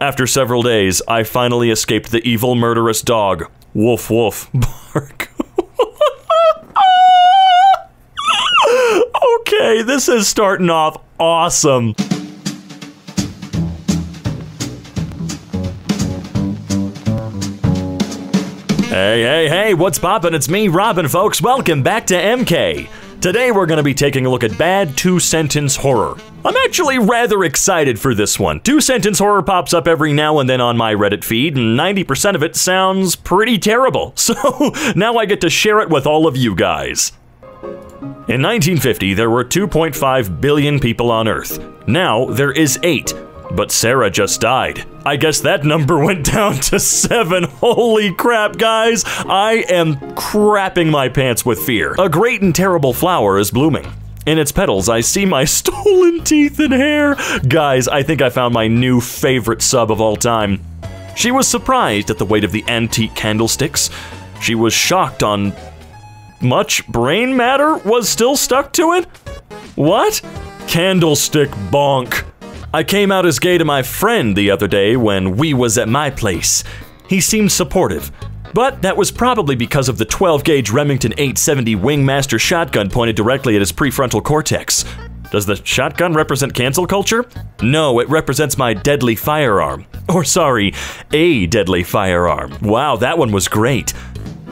After several days, I finally escaped the evil, murderous dog. Woof woof. Bark. okay, this is starting off awesome. Hey, hey, hey, what's poppin'? It's me, Robin, folks. Welcome back to EmKay. Today we're gonna be taking a look at bad two sentence horror. I'm actually rather excited for this one. Two sentence horror pops up every now and then on my Reddit feed, and 90% of it sounds pretty terrible. So now I get to share it with all of you guys. In 1950, there were 2.5 billion people on Earth. Now there is 8. But Sarah just died. I guess that number went down to seven. Holy crap, guys! I am crapping my pants with fear. A great and terrible flower is blooming. In its petals, I see my stolen teeth and hair. Guys, I think I found my new favorite sub of all time. She was surprised at the weight of the antique candlesticks. She was shocked on much brain matter was still stuck to it? What? Candlestick bonk. I came out as gay to my friend the other day when we was at my place. He seemed supportive, but that was probably because of the 12 gauge Remington 870 Wingmaster shotgun pointed directly at his prefrontal cortex. Does the shotgun represent cancel culture? No, it represents my deadly firearm. Or sorry, a deadly firearm. Wow, that one was great.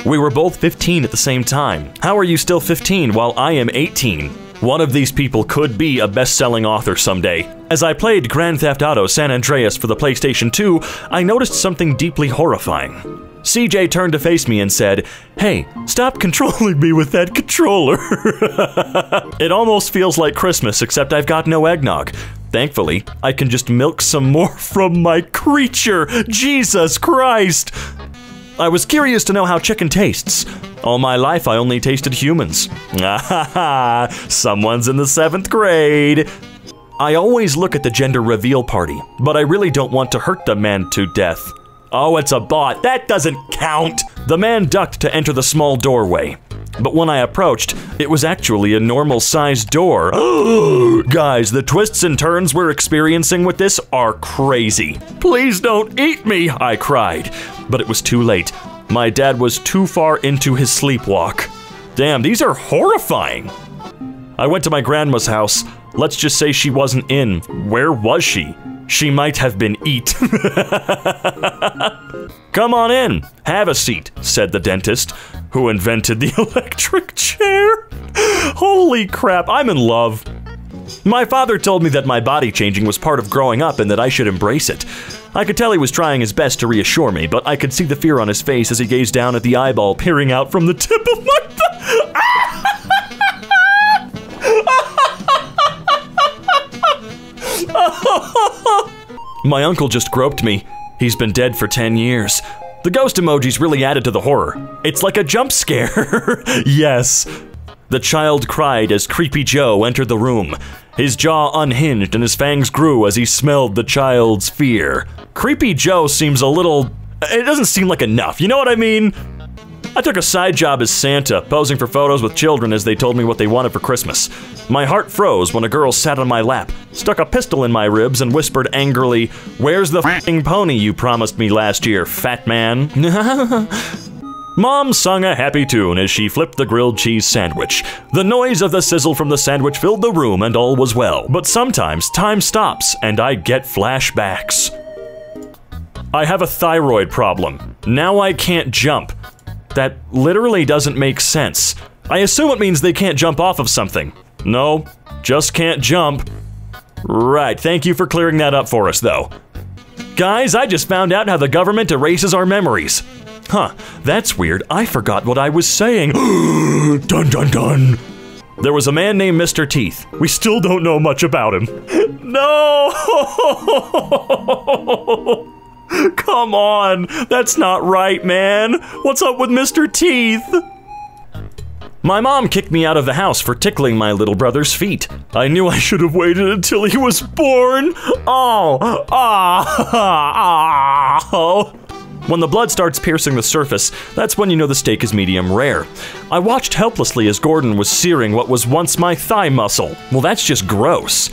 We were both 15 at the same time. How are you still 15 while I am 18? One of these people could be a best selling author someday. As I played Grand Theft Auto San Andreas for the PlayStation 2, I noticed something deeply horrifying. CJ turned to face me and said, Hey, stop controlling me with that controller. it almost feels like Christmas, except I've got no eggnog. Thankfully, I can just milk some more from my creature. Jesus Christ! I was curious to know how chicken tastes. All my life, I only tasted humans. Ah ha ha! Someone's in the seventh grade. I always look at the gender reveal party, but I really don't want to hurt the man to death. Oh, it's a bot. That doesn't count. The man ducked to enter the small doorway. But when I approached, it was actually a normal sized door. Guys, the twists and turns we're experiencing with this are crazy. Please don't eat me, I cried. But it was too late. My dad was too far into his sleepwalk. Damn, these are horrifying. I went to my grandma's house. Let's just say she wasn't in. Where was she? She might have been eat. Come on in, have a seat, said the dentist, who invented the electric chair. Holy crap, I'm in love. My father told me that my body changing was part of growing up and that I should embrace it. I could tell he was trying his best to reassure me, but I could see the fear on his face as he gazed down at the eyeball peering out from the tip of my My uncle just groped me. He's been dead for 10 years. The ghost emoji's really added to the horror. It's like a jump scare. yes. The child cried as Creepy Joe entered the room. His jaw unhinged and his fangs grew as he smelled the child's fear. Creepy Joe seems a little. It doesn't seem like enough, you know what I mean? I took a side job as Santa, posing for photos with children as they told me what they wanted for Christmas. My heart froze when a girl sat on my lap, stuck a pistol in my ribs, and whispered angrily, Where's the fing pony you promised me last year, fat man? Mom sung a happy tune as she flipped the grilled cheese sandwich. The noise of the sizzle from the sandwich filled the room and all was well. But sometimes time stops and I get flashbacks. I have a thyroid problem. Now I can't jump. That literally doesn't make sense. I assume it means they can't jump off of something. No, just can't jump. Right, thank you for clearing that up for us, though. Guys, I just found out how the government erases our memories. Huh, that's weird. I forgot what I was saying. dun dun dun. There was a man named Mr. Teeth. We still don't know much about him. No! Come on, that's not right, man. What's up with Mr. Teeth? My mom kicked me out of the house for tickling my little brother's feet. I knew I should have waited until he was born. Oh, ah, ah, oh. When the blood starts piercing the surface, that's when you know the steak is medium rare. I watched helplessly as Gordon was searing what was once my thigh muscle. Well, that's just gross.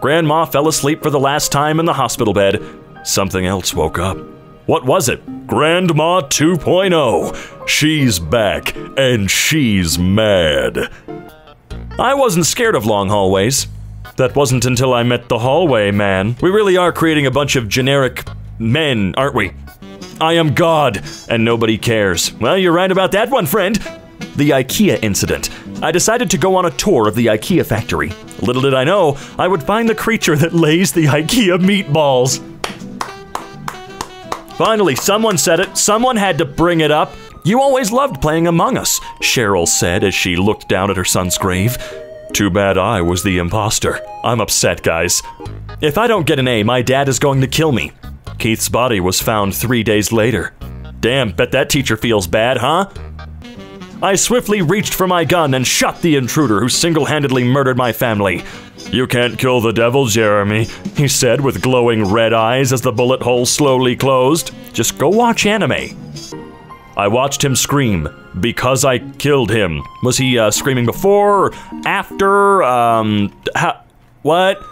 Grandma fell asleep for the last time in the hospital bed. Something else woke up. What was it? Grandma 2.0. She's back, and she's mad. I wasn't scared of long hallways. That wasn't until I met the hallway man. We really are creating a bunch of generic men, aren't we? I am God, and nobody cares. Well, you're right about that one, friend. The IKEA incident. I decided to go on a tour of the IKEA factory. Little did I know, I would find the creature that lays the IKEA meatballs. Finally, someone said it. Someone had to bring it up. You always loved playing Among Us, Cheryl said as she looked down at her son's grave. Too bad I was the imposter. I'm upset, guys. If I don't get an A, my dad is going to kill me. Keith's body was found three days later. Damn, bet that teacher feels bad, huh? I swiftly reached for my gun and shot the intruder who single handedly murdered my family. You can't kill the devil, Jeremy, he said with glowing red eyes as the bullet hole slowly closed. Just go watch anime. I watched him scream because I killed him. Was he uh, screaming before, after, um, ha- what?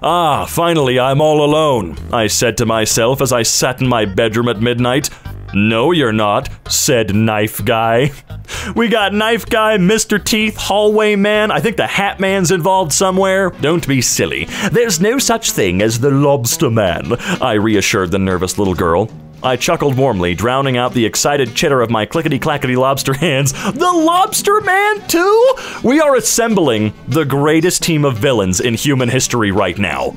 Ah, finally, I'm all alone, I said to myself as I sat in my bedroom at midnight. No, you're not, said Knife Guy. We got Knife Guy, Mr. Teeth, Hallway Man. I think the Hat Man's involved somewhere. Don't be silly. There's no such thing as the Lobster Man, I reassured the nervous little girl. I chuckled warmly, drowning out the excited chitter of my clickety clackety lobster hands. The Lobster Man, too? We are assembling the greatest team of villains in human history right now.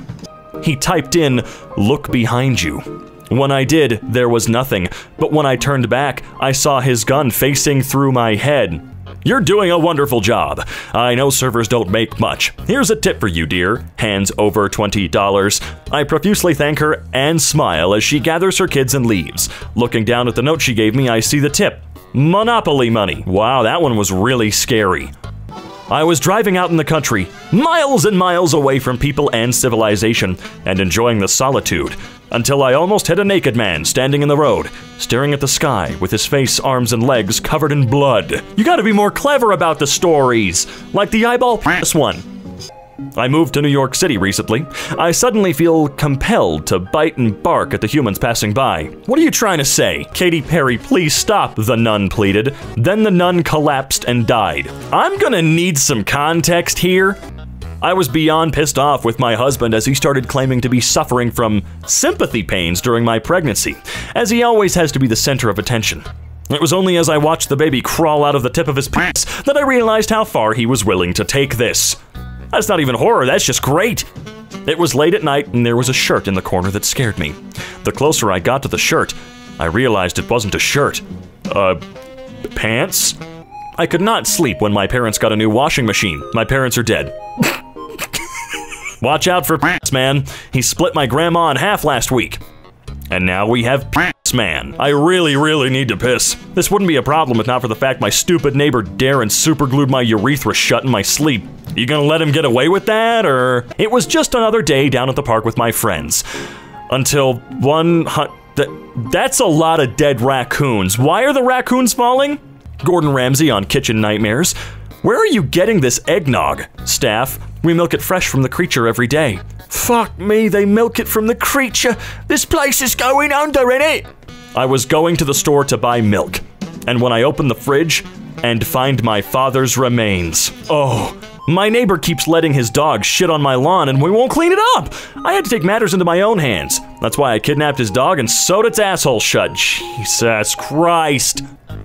He typed in, Look behind you. When I did, there was nothing, but when I turned back, I saw his gun facing through my head. You're doing a wonderful job. I know servers don't make much. Here's a tip for you, dear. Hands over $20. I profusely thank her and smile as she gathers her kids and leaves. Looking down at the note she gave me, I see the tip. Monopoly money. Wow, that one was really scary. I was driving out in the country, miles and miles away from people and civilization, and enjoying the solitude, until I almost hit a naked man standing in the road, staring at the sky with his face, arms, and legs covered in blood. You gotta be more clever about the stories, like the eyeball this one. I moved to New York City recently. I suddenly feel compelled to bite and bark at the humans passing by. What are you trying to say? Katy Perry, please stop, the nun pleaded. Then the nun collapsed and died. I'm gonna need some context here. I was beyond pissed off with my husband as he started claiming to be suffering from sympathy pains during my pregnancy, as he always has to be the center of attention. It was only as I watched the baby crawl out of the tip of his penis that I realized how far he was willing to take this. That's not even horror, that's just great. It was late at night and there was a shirt in the corner that scared me. The closer I got to the shirt, I realized it wasn't a shirt. Uh, pants? I could not sleep when my parents got a new washing machine. My parents are dead. Watch out for pants, man. He split my grandma in half last week. And now we have pants, man. I really, really need to piss. This wouldn't be a problem if not for the fact my stupid neighbor Darren superglued my urethra shut in my sleep. You gonna let him get away with that, or? It was just another day down at the park with my friends. Until one hu- th- That's a lot of dead raccoons. Why are the raccoons falling? Gordon Ramsay on Kitchen Nightmares. Where are you getting this eggnog? Staff, we milk it fresh from the creature every day. Fuck me, they milk it from the creature. This place is going under, innit? I was going to the store to buy milk, and when I open the fridge and find my father's remains. Oh, my neighbor keeps letting his dog shit on my lawn and we won't clean it up. I had to take matters into my own hands. That's why I kidnapped his dog and sewed its asshole shut. Jesus Christ.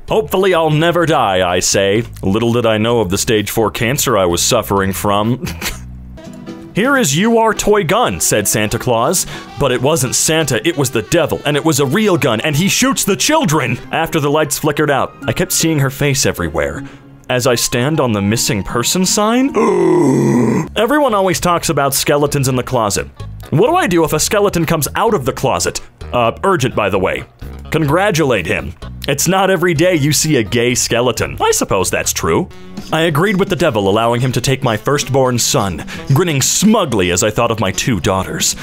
Hopefully, I'll never die, I say. Little did I know of the stage 4 cancer I was suffering from. Here is You Are Toy Gun, said Santa Claus. But it wasn't Santa, it was the devil, and it was a real gun, and he shoots the children! After the lights flickered out, I kept seeing her face everywhere. As I stand on the missing person sign? Everyone always talks about skeletons in the closet. What do I do if a skeleton comes out of the closet? Uh, urgent, by the way. Congratulate him. It's not every day you see a gay skeleton. I suppose that's true. I agreed with the devil, allowing him to take my firstborn son, grinning smugly as I thought of my two daughters.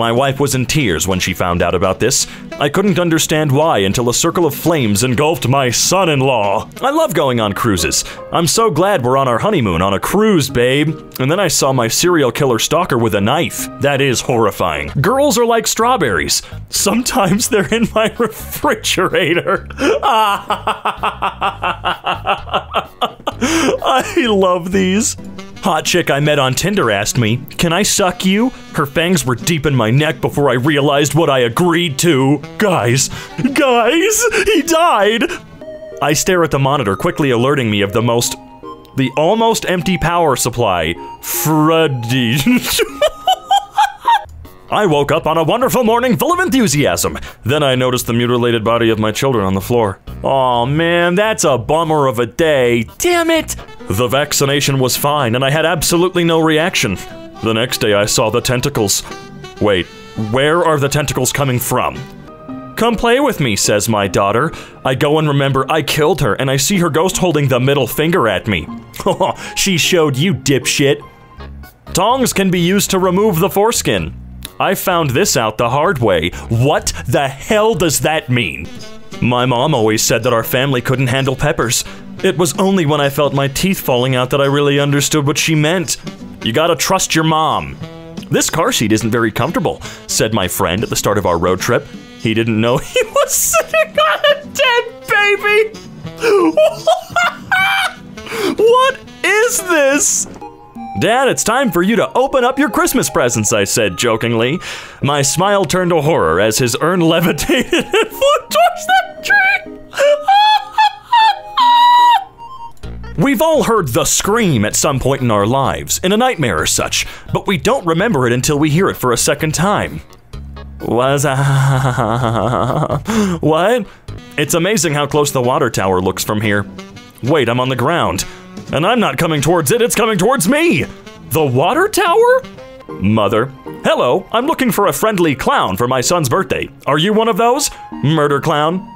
My wife was in tears when she found out about this. I couldn't understand why until a circle of flames engulfed my son in law. I love going on cruises. I'm so glad we're on our honeymoon on a cruise, babe. And then I saw my serial killer stalker with a knife. That is horrifying. Girls are like strawberries. Sometimes they're in my refrigerator. I love these. Hot chick I met on Tinder asked me, Can I suck you? Her fangs were deep in my neck before I realized what I agreed to. Guys, guys, he died! I stare at the monitor, quickly alerting me of the most. the almost empty power supply. Freddy. I woke up on a wonderful morning full of enthusiasm. Then I noticed the mutilated body of my children on the floor. Oh man, that's a bummer of a day. Damn it! The vaccination was fine and I had absolutely no reaction. The next day I saw the tentacles. Wait, where are the tentacles coming from? Come play with me, says my daughter. I go and remember I killed her and I see her ghost holding the middle finger at me. she showed you, dipshit. Tongs can be used to remove the foreskin. I found this out the hard way. What the hell does that mean? My mom always said that our family couldn't handle peppers. It was only when I felt my teeth falling out that I really understood what she meant. You gotta trust your mom. This car seat isn't very comfortable, said my friend at the start of our road trip. He didn't know he was sitting on a dead baby. what is this? Dad, it's time for you to open up your Christmas presents, I said jokingly. My smile turned to horror as his urn levitated and flew towards the tree. We've all heard the scream at some point in our lives, in a nightmare or such, but we don't remember it until we hear it for a second time. Was what? It's amazing how close the water tower looks from here. Wait, I'm on the ground. And I'm not coming towards it, it's coming towards me! The water tower? Mother. Hello, I'm looking for a friendly clown for my son's birthday. Are you one of those? Murder clown?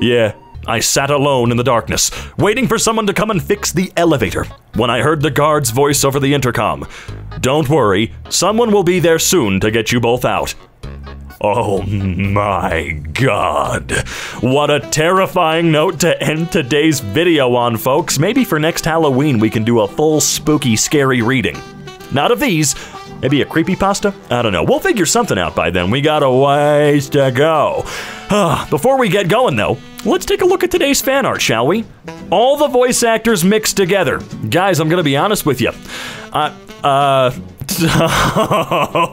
Yeah. I sat alone in the darkness, waiting for someone to come and fix the elevator, when I heard the guard's voice over the intercom. Don't worry, someone will be there soon to get you both out. Oh my god. What a terrifying note to end today's video on, folks. Maybe for next Halloween we can do a full spooky, scary reading. Not of these, maybe a creepy pasta? I don't know. We'll figure something out by then. We got a ways to go. Before we get going, though, let's take a look at today's fan art, shall we? All the voice actors mixed together. Guys, I'm gonna be honest with you. Uh, uh, what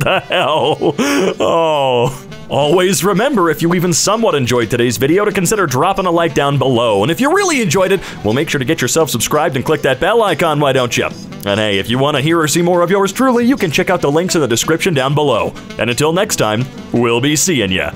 the hell? Oh. Always remember, if you even somewhat enjoyed today's video, to consider dropping a like down below. And if you really enjoyed it, well, make sure to get yourself subscribed and click that bell icon, why don't you? And hey, if you want to hear or see more of yours truly, you can check out the links in the description down below. And until next time, we'll be seeing ya.